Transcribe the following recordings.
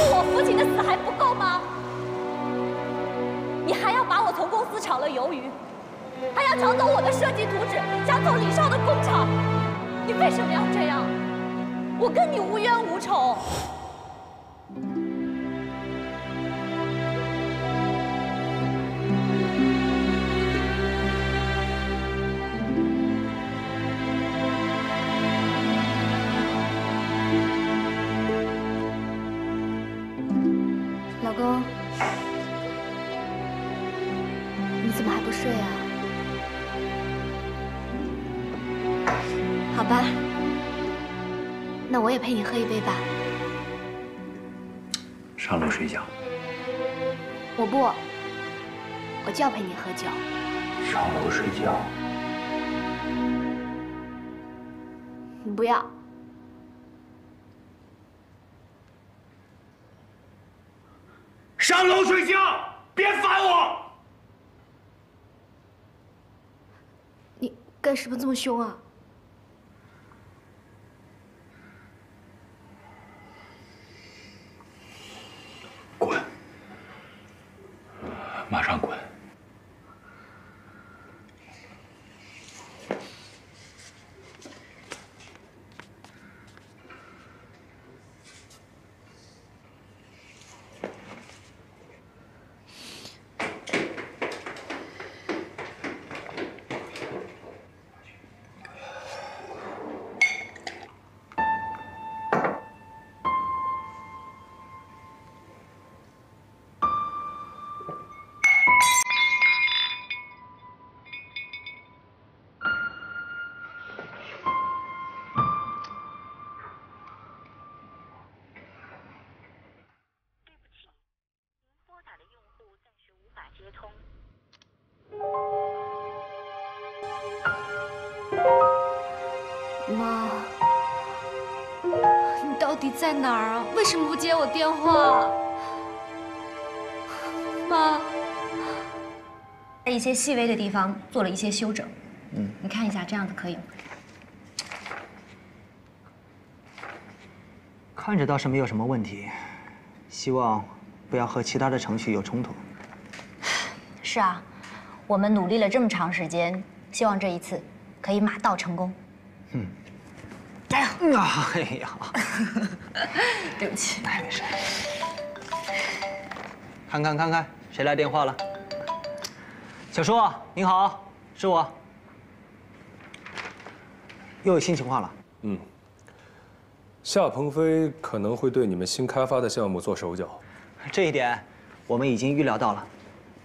就我父亲的死还不够吗？你还要把我从公司炒了鱿鱼，还要抢走我的设计图纸，抢走李少的工厂，你为什么要这样？我跟你无冤无仇。好吧，那我也陪你喝一杯吧。上楼睡觉。我不，我就要陪你喝酒。上楼睡觉。你不要。上楼睡觉，别烦我！你干什么这么凶啊？滚！马上滚！哪儿啊？为什么不接我电话？妈，在一些细微的地方做了一些修整。嗯，你看一下，这样子可以吗？看着倒是没有什么问题，希望不要和其他的程序有冲突。是啊，我们努力了这么长时间，希望这一次可以马到成功。嗯，加油！啊，哎呀，对不起，哎，没事。看看看看，谁来电话了？小叔，您好，是我。又有新情况了。嗯，夏鹏飞可能会对你们新开发的项目做手脚，这一点我们已经预料到了，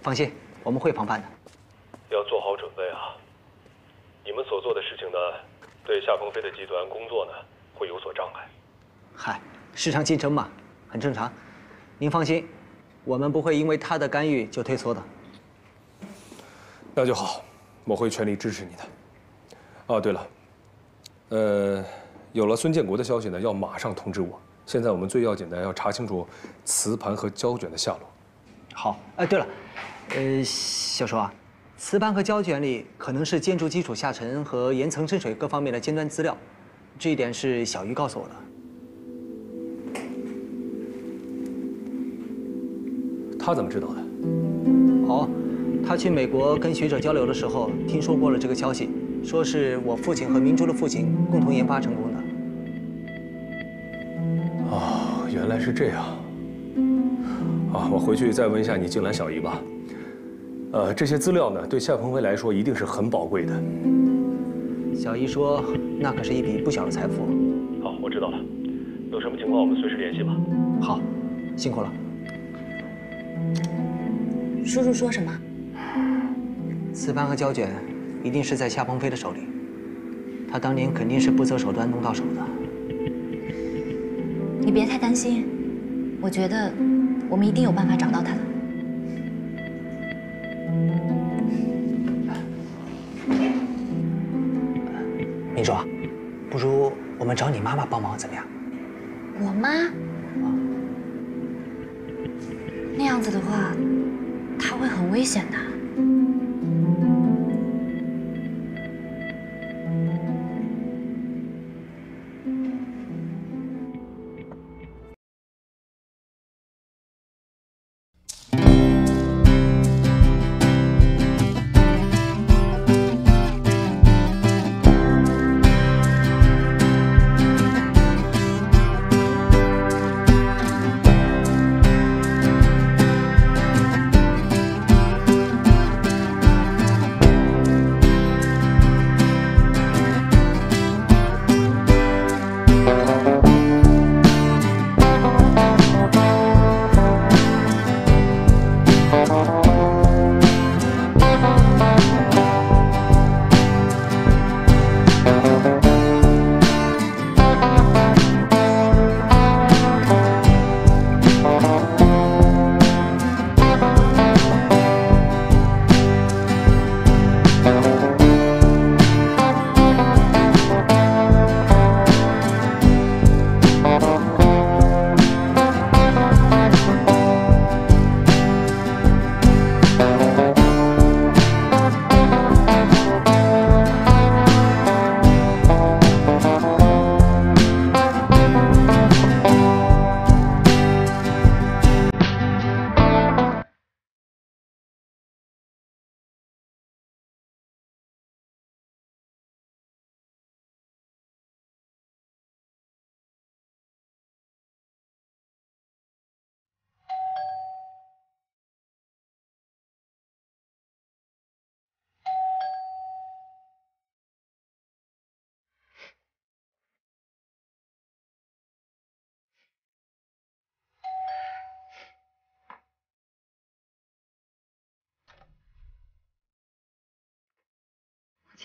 放心，我们会防范的。要做好准备啊！你们所做的事情呢，对夏鹏飞的集团工作呢会有所障碍。嗨，市场竞争嘛，很正常。您放心，我们不会因为他的干预就退缩的。那就好，我会全力支持你的。哦，对了，呃，有了孙建国的消息呢，要马上通知我。现在我们最要紧的要查清楚磁盘和胶卷的下落。好，哎，对了，呃，小叔啊，磁盘和胶卷里可能是建筑基础下沉和岩层渗水各方面的尖端资料，这一点是小鱼告诉我的。他怎么知道的？哦，他去美国跟学者交流的时候，听说过了这个消息，说是我父亲和明珠的父亲共同研发成功的。哦，原来是这样。啊，我回去再问一下你静兰小姨吧。呃，这些资料呢，对夏鹏飞来说一定是很宝贵的。小姨说，那可是一笔不小的财富。好，我知道了。有什么情况我们随时联系吧。好，辛苦了。叔叔说什么？磁盘和胶卷一定是在夏鹏飞的手里，他当年肯定是不择手段弄到手的。你别太担心，我觉得我们一定有办法找到他的。们找你妈妈帮忙，怎么样？我妈？那样子的话，她会很危险的。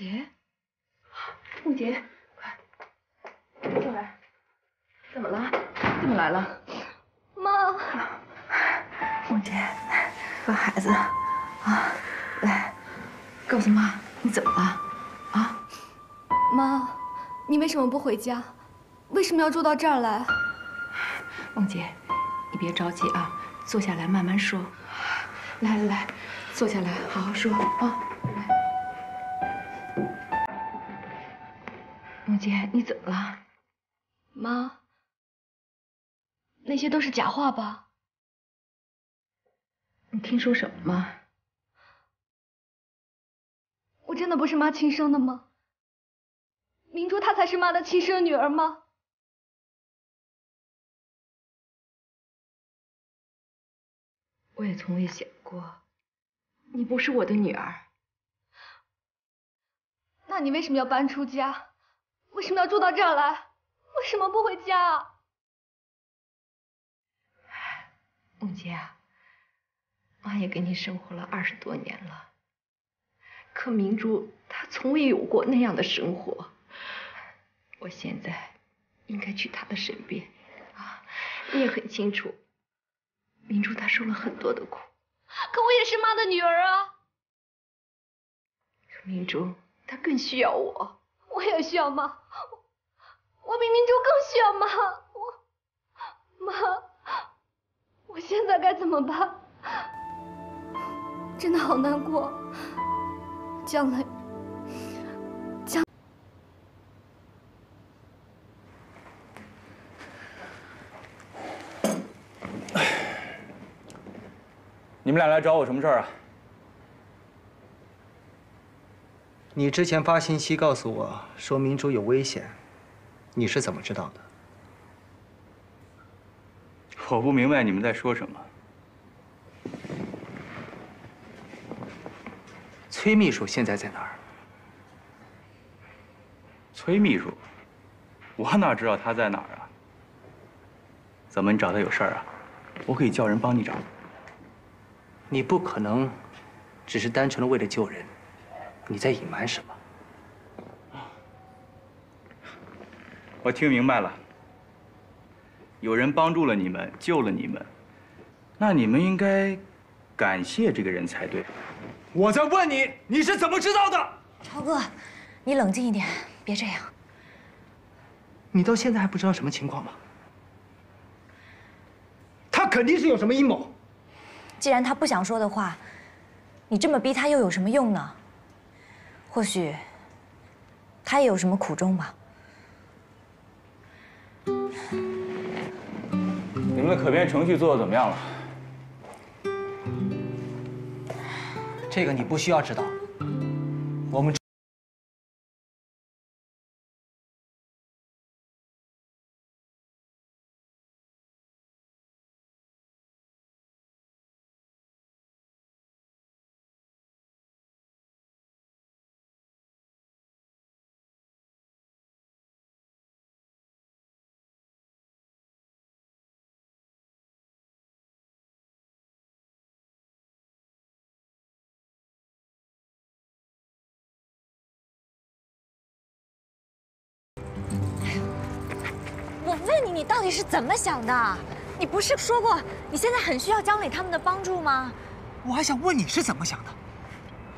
杰，梦洁，快进来，怎么了？怎么来了？妈，梦洁，乖孩子，啊，来，告诉妈你怎么了？啊，妈，你为什么不回家？为什么要住到这儿来？梦洁，你别着急啊，坐下来慢慢说。来来来，坐下来好好说啊。来，梦洁，你怎么了？妈，那些都是假话吧？你听说什么吗？我真的不是妈亲生的吗？明珠她才是妈的亲生女儿吗？我也从未想过，你不是我的女儿。那你为什么要搬出家？为什么要住到这儿来？为什么不回家啊？梦洁啊，妈也跟你生活了二十多年了，可明珠她从未有过那样的生活。我现在应该去她的身边啊，你也很清楚，明珠她受了很多的苦。可我也是妈的女儿啊！可明珠她更需要我。我也需要妈，我我比明珠更需要妈。我妈，我现在该怎么办？真的好难过。将来，将你们俩来找我什么事儿啊？你之前发信息告诉我说明珠有危险，你是怎么知道的？我不明白你们在说什么。崔秘书现在在哪儿？崔秘书，我哪知道他在哪儿啊？怎么，你找他有事儿啊？我可以叫人帮你找。你不可能只是单纯的为了救人，你在隐瞒什么？我听明白了，有人帮助了你们，救了你们，那你们应该感谢这个人才对。我在问你，你是怎么知道的？超哥，你冷静一点，别这样。你到现在还不知道什么情况吗？他肯定是有什么阴谋。既然他不想说的话，你这么逼他又有什么用呢？或许他也有什么苦衷吧。你们的可变程序做的怎么样了？这个你不需要知道。问你，你到底是怎么想的？你不是说过你现在很需要江磊他们的帮助吗？我还想问你是怎么想的？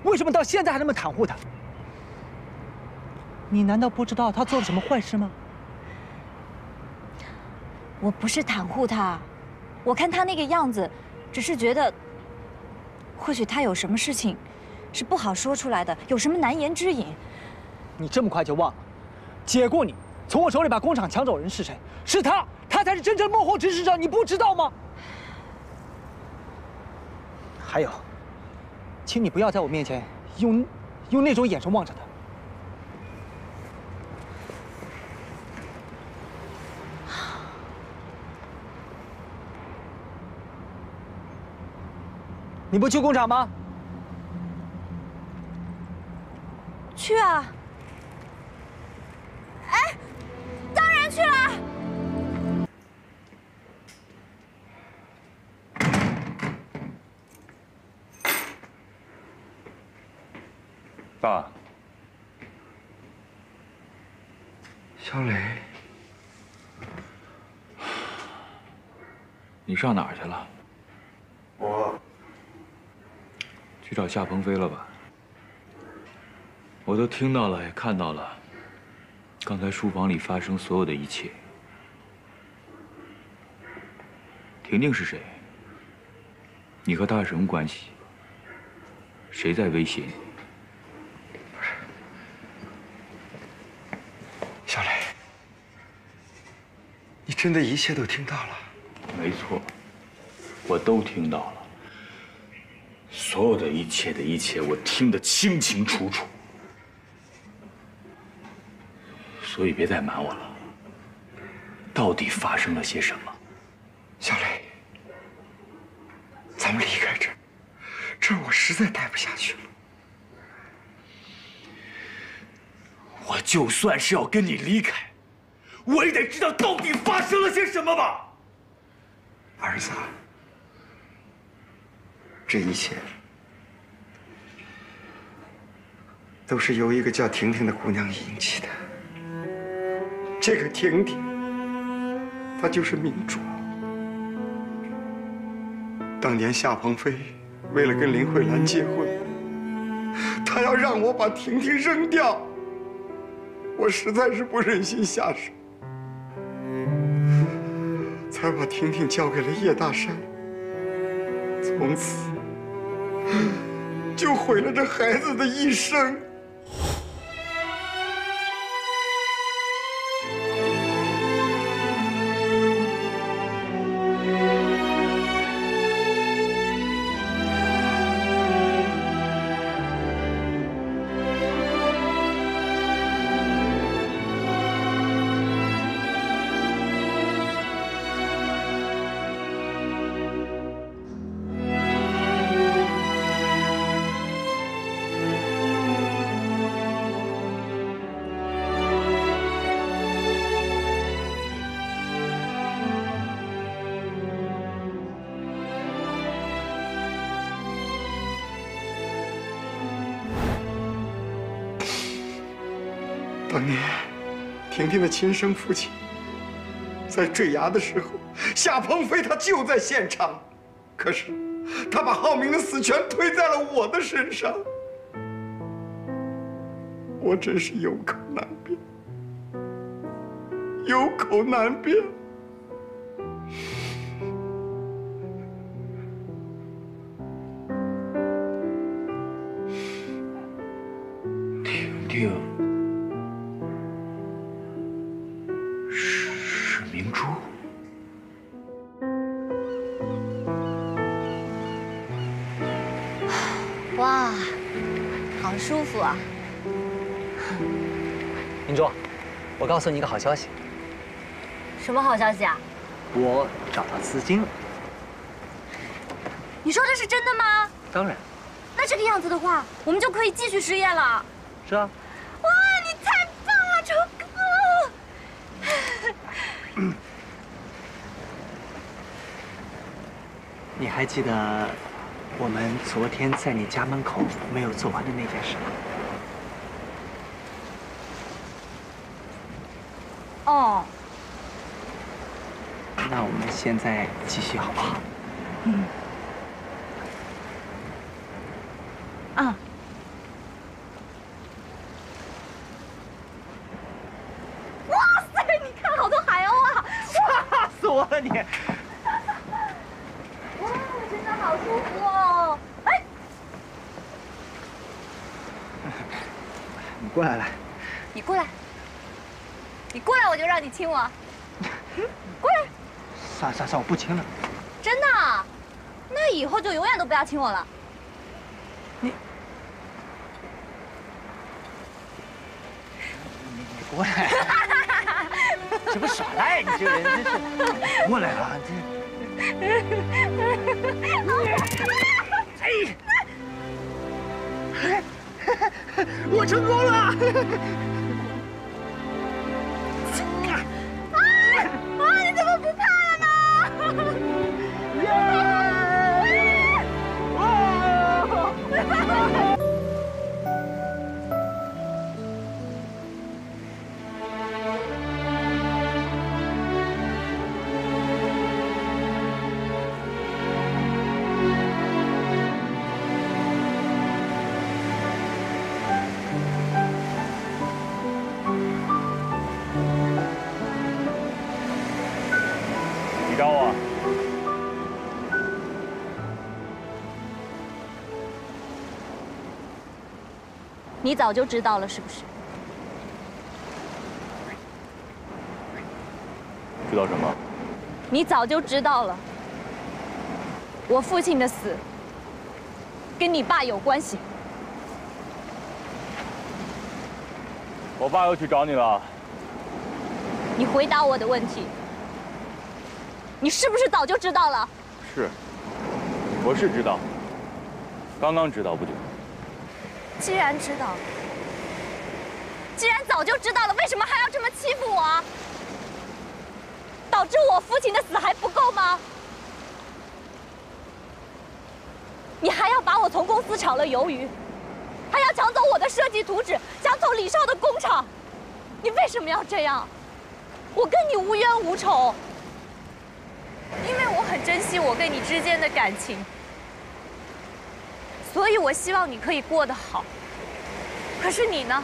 为什么到现在还那么袒护他？你难道不知道他做了什么坏事吗？我不是袒护他，我看他那个样子，只是觉得，或许他有什么事情，是不好说出来的，有什么难言之隐。你这么快就忘了？解雇你，从我手里把工厂抢走人是谁？是他，他才是真正幕后指使者，你不知道吗？还有，请你不要在我面前用用那种眼神望着他。你不去工厂吗？去啊！你上哪儿去了？我去找夏鹏飞了吧？我都听到了，也看到了，刚才书房里发生所有的一切。婷婷是谁？你和她是什么关系？谁在威胁你？不是小磊，你真的一切都听到了？没错，我都听到了。所有的一切的一切，我听得清清楚楚。所以别再瞒我了。到底发生了些什么？小磊，咱们离开这儿，这儿我实在待不下去了。我就算是要跟你离开，我也得知道到底发生了些什么吧。儿子，这一切都是由一个叫婷婷的姑娘引起的。这个婷婷，她就是明珠。当年夏鹏飞为了跟林慧兰结婚，他要让我把婷婷扔掉，我实在是不忍心下手，才把婷婷交给了叶大山。从此就毁了这孩子的一生。当年，婷婷的亲生父亲在坠崖的时候，夏鹏飞他就在现场，可是他把浩明的死全推在了我的身上，我真是有口难辩，有口难辩。啊！明珠，我告诉你一个好消息，什么好消息啊？我找到资金了。你说这是真的吗？当然，那这个样子的话，我们就可以继续实验了。是啊。哇，你太棒了，周哥！你还记得我们昨天在你家门口没有做完的那件事吗？哦，那我们现在继续好不好？嗯。啊。哇塞，你看好多海鸥啊！吓死我了你！哇，真的好舒服哦！哎，你过来来，你过来，你过来，我就让你亲我。过来。算算算，我不亲了。真的？那以后就永远都不要亲我了。你，你你过来！这不耍赖，你这个人真是。过来了，这。哎！我成功了！你早就知道了是不是？知道什么？你早就知道了。我父亲的死跟你爸有关系。我爸又去找你了。你回答我的问题。你是不是早就知道了？是，我是知道，刚刚知道不久。既然知道，既然早就知道了，为什么还要这么欺负我？导致我父亲的死还不够吗？你还要把我从公司炒了鱿鱼，还要抢走我的设计图纸，抢走李少的工厂，你为什么要这样？我跟你无冤无仇，因为我很珍惜我跟你之间的感情。所以我希望你可以过得好。可是你呢？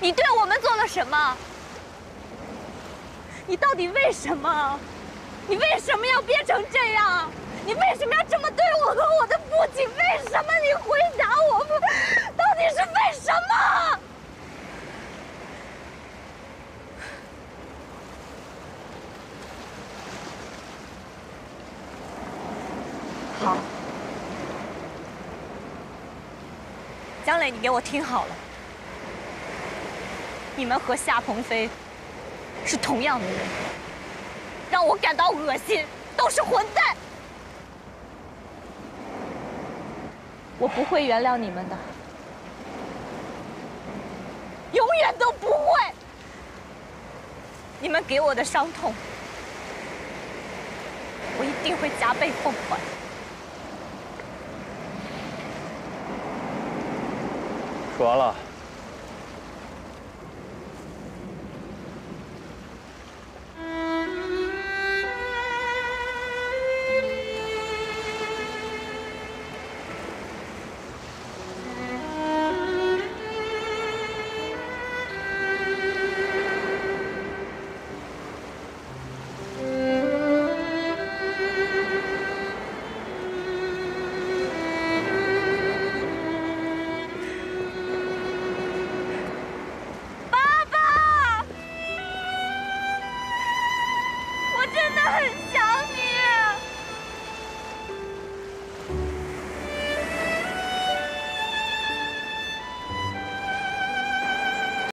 你对我们做了什么？你到底为什么？你为什么要变成这样？你为什么要这么对我和我的父亲？为什么？你回答我，到底是为什么？磊，你给我听好了，你们和夏鹏飞是同样的人，让我感到恶心，都是混蛋，我不会原谅你们的，永远都不会。你们给我的伤痛，我一定会加倍奉还。说完了。